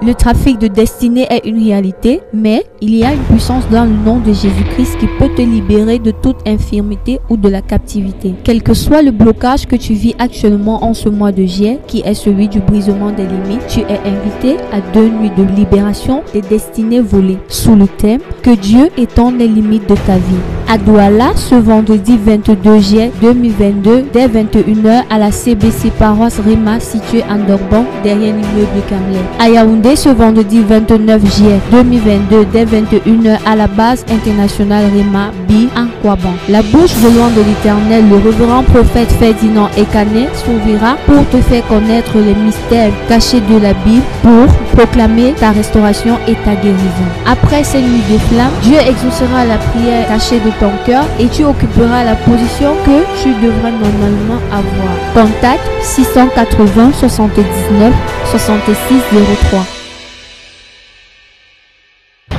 Le trafic de destinée est une réalité, mais il y a une puissance dans le nom de Jésus-Christ qui peut te libérer de toute infirmité ou de la captivité. Quel que soit le blocage que tu vis actuellement en ce mois de juillet, qui est celui du brisement des limites, tu es invité à deux nuits de libération des destinées volées sous le thème Que Dieu étende les limites de ta vie. À Douala, ce vendredi 22 juillet 2022, dès 21h à la CBC Paroisse Rima située en Dorban, derrière l'immeuble Camelot. À Yaoundé, ce vendredi 29 juillet 2022 dès 21h à la base internationale Rema B en Kwaban. La bouche de loin de l'éternel, le révérend prophète Ferdinand Ekane s'ouvrira pour te faire connaître les mystères cachés de la Bible pour proclamer ta restauration et ta guérison. Après ces nuits de flammes, Dieu exaucera la prière cachée de ton cœur et tu occuperas la position que tu devrais normalement avoir. Contact 680 79 66 03.